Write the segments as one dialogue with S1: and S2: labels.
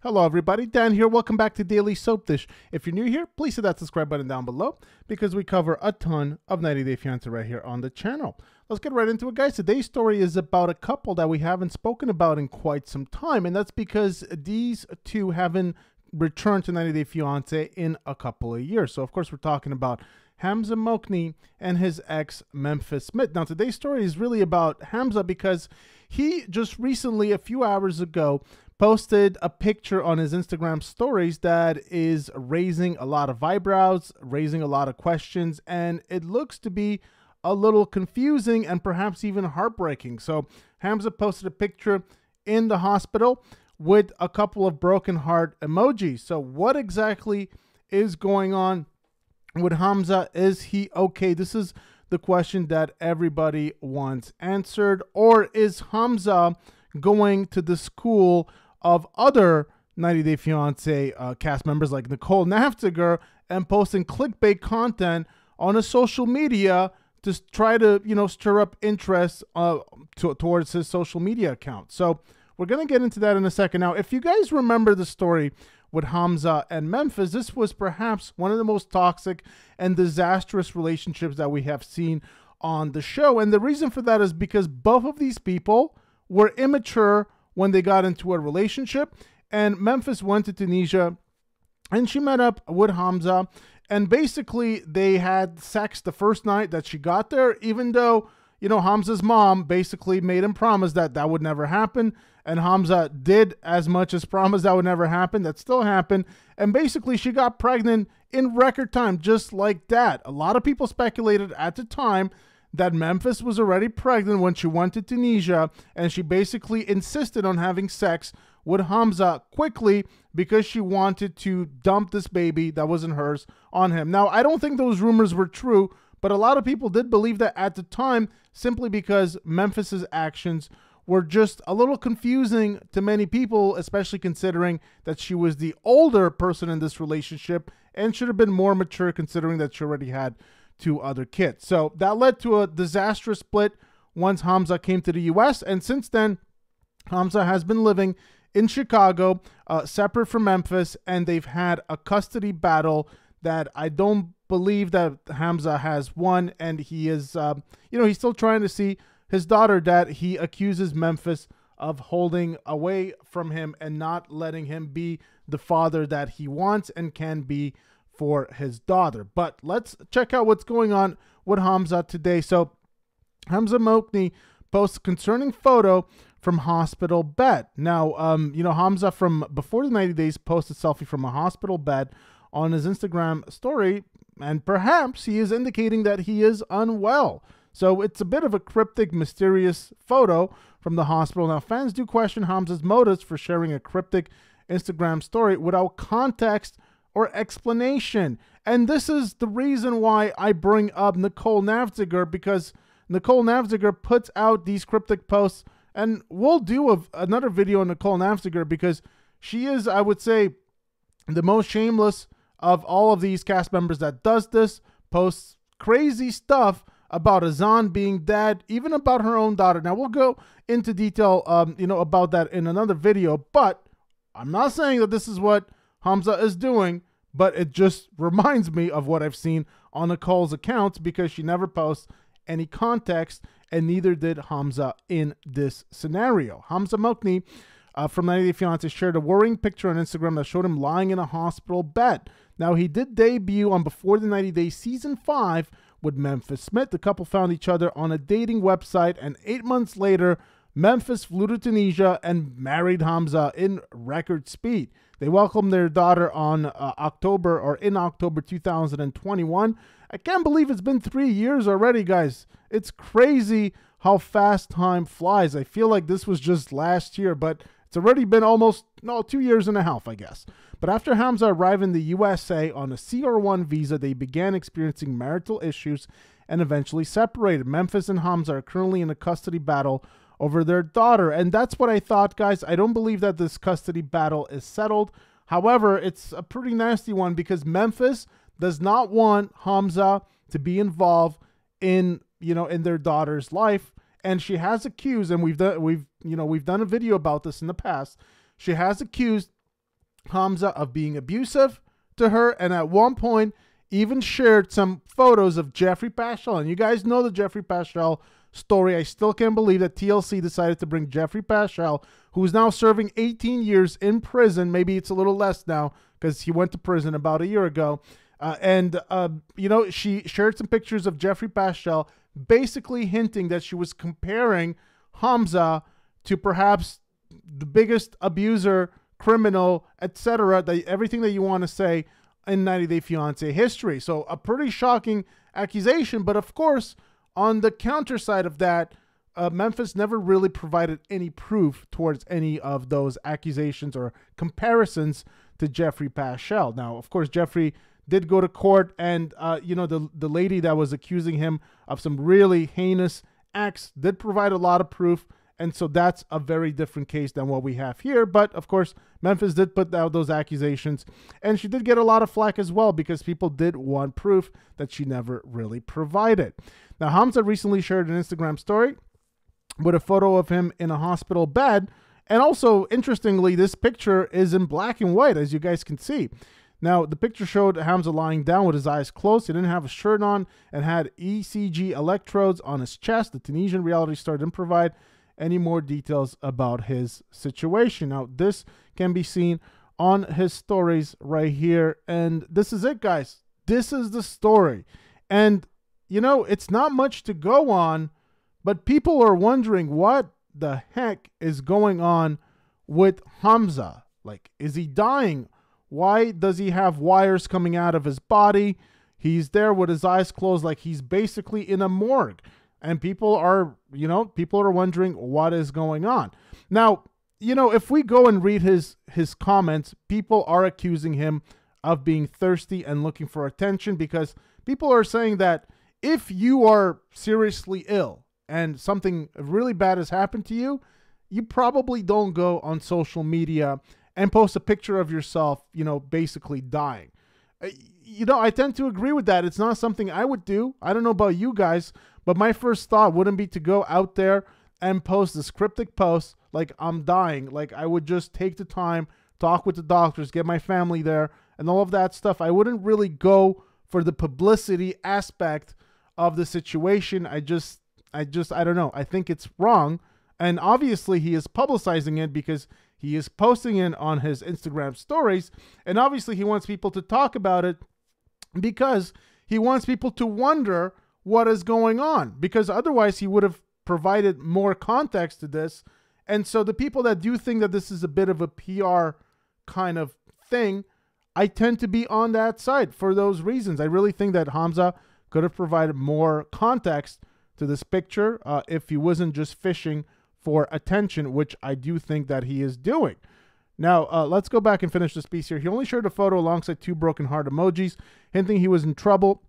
S1: Hello, everybody. Dan here. Welcome back to Daily Soap Dish. If you're new here, please hit that subscribe button down below because we cover a ton of 90 Day Fiancé right here on the channel. Let's get right into it, guys. Today's story is about a couple that we haven't spoken about in quite some time, and that's because these two haven't returned to 90 Day Fiancé in a couple of years. So, of course, we're talking about Hamza Moknii and his ex Memphis Smith. Now, today's story is really about Hamza because he just recently, a few hours ago, posted a picture on his Instagram stories that is raising a lot of eyebrows, raising a lot of questions, and it looks to be a little confusing and perhaps even heartbreaking. So, Hamza posted a picture in the hospital with a couple of broken heart emojis. So, what exactly is going on with Hamza? Is he okay? This is the question that everybody wants answered. Or is Hamza going to the school of other 90 Day Fiance uh, cast members like Nicole Nafziger and posting clickbait content on his social media to try to, you know, stir up interest uh, to, towards his social media account. So we're going to get into that in a second. Now, if you guys remember the story with Hamza and Memphis, this was perhaps one of the most toxic and disastrous relationships that we have seen on the show. And the reason for that is because both of these people were immature when they got into a relationship. And Memphis went to Tunisia and she met up with Hamza. And basically, they had sex the first night that she got there, even though, you know, Hamza's mom basically made him promise that that would never happen. And Hamza did as much as promise that would never happen. That still happened. And basically, she got pregnant in record time, just like that. A lot of people speculated at the time that Memphis was already pregnant when she went to Tunisia, and she basically insisted on having sex with Hamza quickly because she wanted to dump this baby that wasn't hers on him. Now, I don't think those rumors were true, but a lot of people did believe that at the time simply because Memphis's actions were just a little confusing to many people, especially considering that she was the older person in this relationship and should have been more mature considering that she already had two other kids. So that led to a disastrous split once Hamza came to the US. And since then, Hamza has been living in Chicago, uh, separate from Memphis, and they've had a custody battle that I don't believe that Hamza has won. And he is, uh, you know, he's still trying to see his daughter that he accuses Memphis of holding away from him and not letting him be the father that he wants and can be for his daughter. But let's check out what's going on with Hamza today. So, Hamza Moknii posts concerning photo from hospital bed. Now, um, you know, Hamza from before the 90 days posted selfie from a hospital bed on his Instagram story, and perhaps he is indicating that he is unwell. So it's a bit of a cryptic, mysterious photo from the hospital. Now, fans do question Hamza's motives for sharing a cryptic Instagram story without context or explanation. And this is the reason why I bring up Nicole Nafziger because Nicole Nafziger puts out these cryptic posts. And we'll do a, another video on Nicole Nafziger because she is, I would say, the most shameless of all of these cast members that does this, posts crazy stuff about Azan being dead, even about her own daughter. Now we'll go into detail, um, you know, about that in another video. But I'm not saying that this is what Hamza is doing but it just reminds me of what I've seen on Nicole's accounts because she never posts any context, and neither did Hamza in this scenario. Hamza Moknii uh, from 90 Day Fiance shared a worrying picture on Instagram that showed him lying in a hospital bed. Now, he did debut on Before the 90 Day Season 5 with Memphis Smith. The couple found each other on a dating website, and eight months later, Memphis flew to Tunisia and married Hamza in record speed. They welcomed their daughter on uh, October or in October 2021. I can't believe it's been three years already, guys. It's crazy how fast time flies. I feel like this was just last year, but it's already been almost, no, two years and a half, I guess. But after Hamza arrived in the USA on a CR1 visa, they began experiencing marital issues and eventually separated. Memphis and Hamza are currently in a custody battle over their daughter. And that's what I thought, guys. I don't believe that this custody battle is settled. However, it's a pretty nasty one because Memphis does not want Hamza to be involved in, you know, in their daughter's life. And she has accused, and we've done we've you know we've done a video about this in the past. She has accused Hamza of being abusive to her, and at one point even shared some photos of Jeffrey Paschal. And you guys know the Jeffrey Paschal story. I still can't believe that TLC decided to bring Jeffrey Paschal, who is now serving 18 years in prison. Maybe it's a little less now because he went to prison about a year ago. Uh, and, uh, you know, she shared some pictures of Jeffrey Paschal, basically hinting that she was comparing Hamza to perhaps the biggest abuser, criminal, etc. That everything that you want to say in 90 Day Fiance history. So a pretty shocking accusation, but of course, on the counter side of that, uh, Memphis never really provided any proof towards any of those accusations or comparisons to Jeffrey Paschal. Now, of course, Jeffrey did go to court, and uh, you know the the lady that was accusing him of some really heinous acts did provide a lot of proof. And so that's a very different case than what we have here. But of course, Memphis did put out those accusations. And she did get a lot of flack as well because people did want proof that she never really provided. Now, Hamza recently shared an Instagram story with a photo of him in a hospital bed. And also, interestingly, this picture is in black and white, as you guys can see. Now, the picture showed Hamza lying down with his eyes closed. He didn't have a shirt on and had ECG electrodes on his chest. The Tunisian reality star didn't provide any more details about his situation. Now, this can be seen on his stories right here. And this is it, guys. This is the story. And, you know, it's not much to go on, but people are wondering what the heck is going on with Hamza. Like, is he dying? Why does he have wires coming out of his body? He's there with his eyes closed, like he's basically in a morgue and people are you know people are wondering what is going on. Now you know if we go and read his his comments people are accusing him of being thirsty and looking for attention because people are saying that if you are seriously ill and something really bad has happened to you you probably don't go on social media and post a picture of yourself you know basically dying. Uh, you know i tend to agree with that. It's not something i would do. I don't know about you guys but my first thought wouldn't be to go out there and post this cryptic post like I'm dying. Like I would just take the time, talk with the doctors, get my family there, and all of that stuff. I wouldn't really go for the publicity aspect of the situation. I just I just I don't know. I think it's wrong. And obviously he is publicizing it because he is posting it on his Instagram stories. And obviously he wants people to talk about it because he wants people to wonder what is going on because otherwise he would have provided more context to this. And so the people that do think that this is a bit of a PR kind of thing, I tend to be on that side for those reasons. I really think that Hamza could have provided more context to this picture uh, if he wasn't just fishing for attention, which I do think that he is doing. Now, uh, let's go back and finish this piece here. He only shared a photo alongside two broken heart emojis, hinting he was in trouble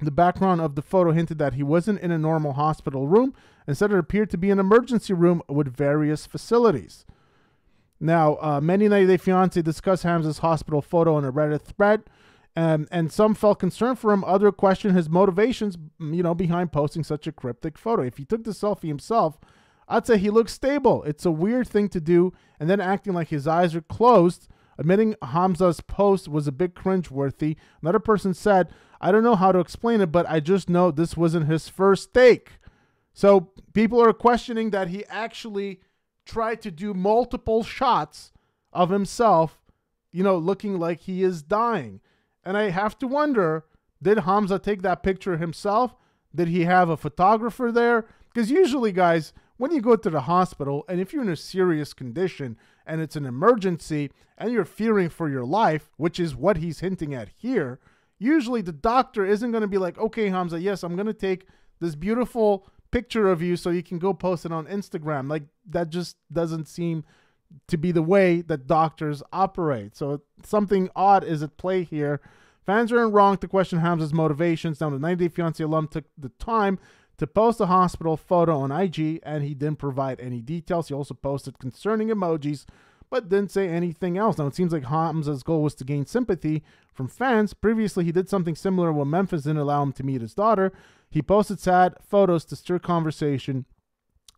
S1: the background of the photo hinted that he wasn't in a normal hospital room. Instead, it appeared to be an emergency room with various facilities. Now, uh, many 90 Day Fiance discussed Hamza's hospital photo in a Reddit thread, um, and some felt concerned for him. Other questioned his motivations, you know, behind posting such a cryptic photo. If he took the selfie himself, I'd say he looks stable. It's a weird thing to do, and then acting like his eyes are closed. Admitting Hamza's post was a bit cringeworthy. Another person said, I don't know how to explain it, but I just know this wasn't his first take. So people are questioning that he actually tried to do multiple shots of himself, you know, looking like he is dying. And I have to wonder did Hamza take that picture himself? Did he have a photographer there? Because usually, guys, when you go to the hospital and if you're in a serious condition and it's an emergency and you're fearing for your life, which is what he's hinting at here, usually the doctor isn't going to be like, okay, Hamza, yes, I'm going to take this beautiful picture of you so you can go post it on Instagram. Like that just doesn't seem to be the way that doctors operate. So something odd is at play here. Fans aren't wrong to question Hamza's motivations. Now, the 90 Day Fiancé alum took the time to post a hospital photo on IG, and he didn't provide any details. He also posted concerning emojis but didn't say anything else. Now, it seems like Hamza's goal was to gain sympathy from fans. Previously, he did something similar when Memphis didn't allow him to meet his daughter. He posted sad photos to stir conversation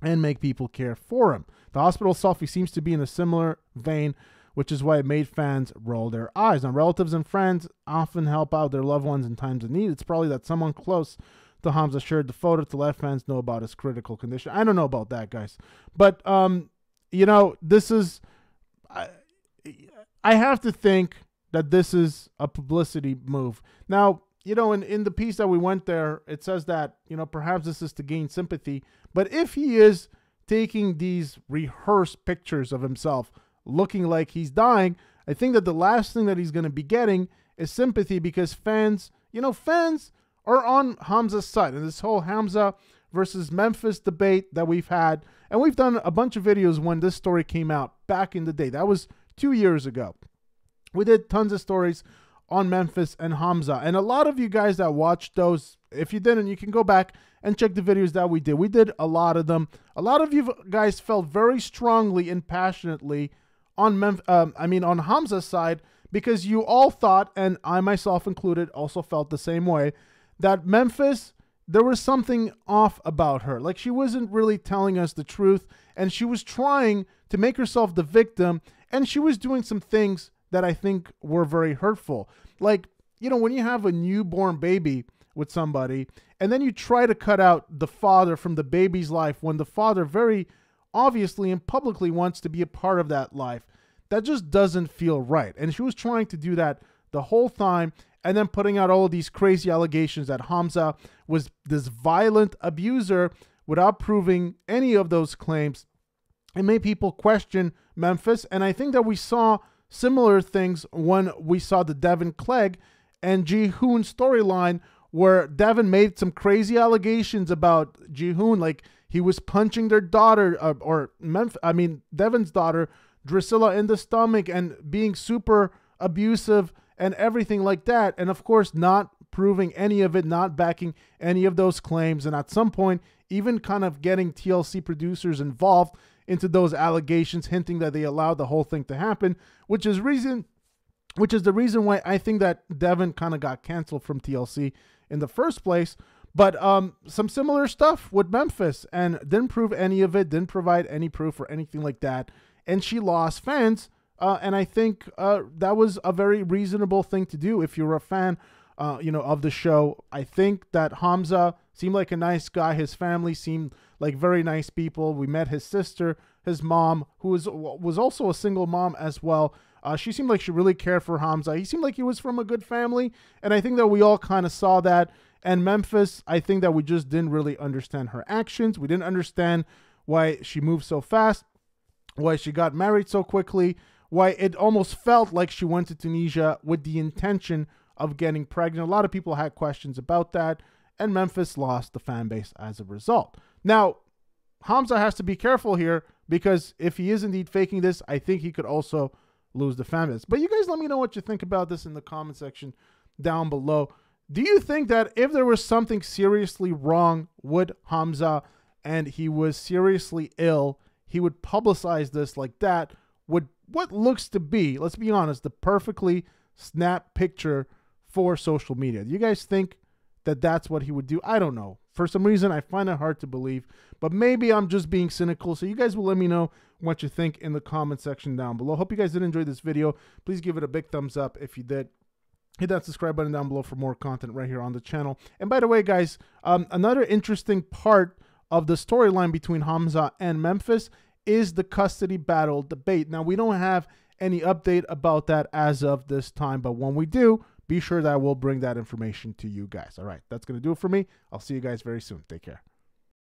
S1: and make people care for him. The hospital selfie seems to be in a similar vein which is why it made fans roll their eyes. Now, relatives and friends often help out their loved ones in times of need. It's probably that someone close to Hamza shared the photo to let fans know about his critical condition. I don't know about that, guys. But, um, you know, this is. I, have to think that this is a publicity move. Now, you know, in, in the piece that we went there, it says that, you know, perhaps this is to gain sympathy. But if he is taking these rehearsed pictures of himself looking like he's dying, I think that the last thing that he's going to be getting is sympathy because fans, you know, fans are on Hamza's side. And this whole Hamza versus Memphis debate that we've had, and we've done a bunch of videos when this story came out back in the day. That was two years ago. We did tons of stories on Memphis and Hamza. And a lot of you guys that watched those, if you didn't, you can go back and check the videos that we did. We did a lot of them. A lot of you guys felt very strongly and passionately on Mem- um, I mean on Hamza's side because you all thought, and I myself included, also felt the same way, that Memphis there was something off about her. Like she wasn't really telling us the truth, and she was trying to make herself the victim, and she was doing some things that I think were very hurtful. Like, you know, when you have a newborn baby with somebody and then you try to cut out the father from the baby's life when the father very obviously and publicly wants to be a part of that life, that just doesn't feel right. And she was trying to do that the whole time and then putting out all these crazy allegations that Hamza was this violent abuser without proving any of those claims. It made people question Memphis. And I think that we saw similar things when we saw the Deavan Clegg and Ji Hoon storyline where Deavan made some crazy allegations about Ji Hoon, like he was punching their daughter uh, or Memphis, I mean Deavan's daughter Drascilla in the stomach and being super abusive and everything like that. And of course, not proving any of it, not backing any of those claims, and at some point, even kind of getting TLC producers involved into those allegations, hinting that they allowed the whole thing to happen, which is reason which is the reason why I think that Deavan kind of got canceled from TLC in the first place. But um, some similar stuff with Memphis and didn't prove any of it, didn't provide any proof or anything like that. And she lost fans. Uh, and I think uh, that was a very reasonable thing to do if you're a fan, uh, you know, of the show. I think that Hamza seemed like a nice guy. His family seemed like very nice people. We met his sister, his mom, who was was also a single mom as well. Uh, she seemed like she really cared for Hamza. He seemed like he was from a good family, and I think that we all kind of saw that. And Memphis, I think that we just didn't really understand her actions. We didn't understand why she moved so fast, why she got married so quickly, why it almost felt like she went to Tunisia with the intention of getting pregnant. A lot of people had questions about that, and Memphis lost the fan base as a result. Now, Hamza has to be careful here because if he is indeed faking this, I think he could also lose the fan base. But you guys let me know what you think about this in the comment section down below. Do you think that if there was something seriously wrong with Hamza and he was seriously ill, he would publicize this like that with what looks to be, let's be honest, the perfectly snap picture for social media? Do you guys think that that's what he would do? I don't know. For some reason, I find it hard to believe, but maybe I'm just being cynical. So you guys will let me know what you think in the comment section down below. Hope you guys did enjoy this video. Please give it a big thumbs up if you did. Hit that subscribe button down below for more content right here on the channel. And by the way, guys, um, another interesting part of the storyline between Hamza and Memphis is the custody battle debate. Now, we don't have any update about that as of this time, but when we do, be sure that we'll bring that information to you guys. All right, that's going to do it for me. I'll see you guys very soon. Take care.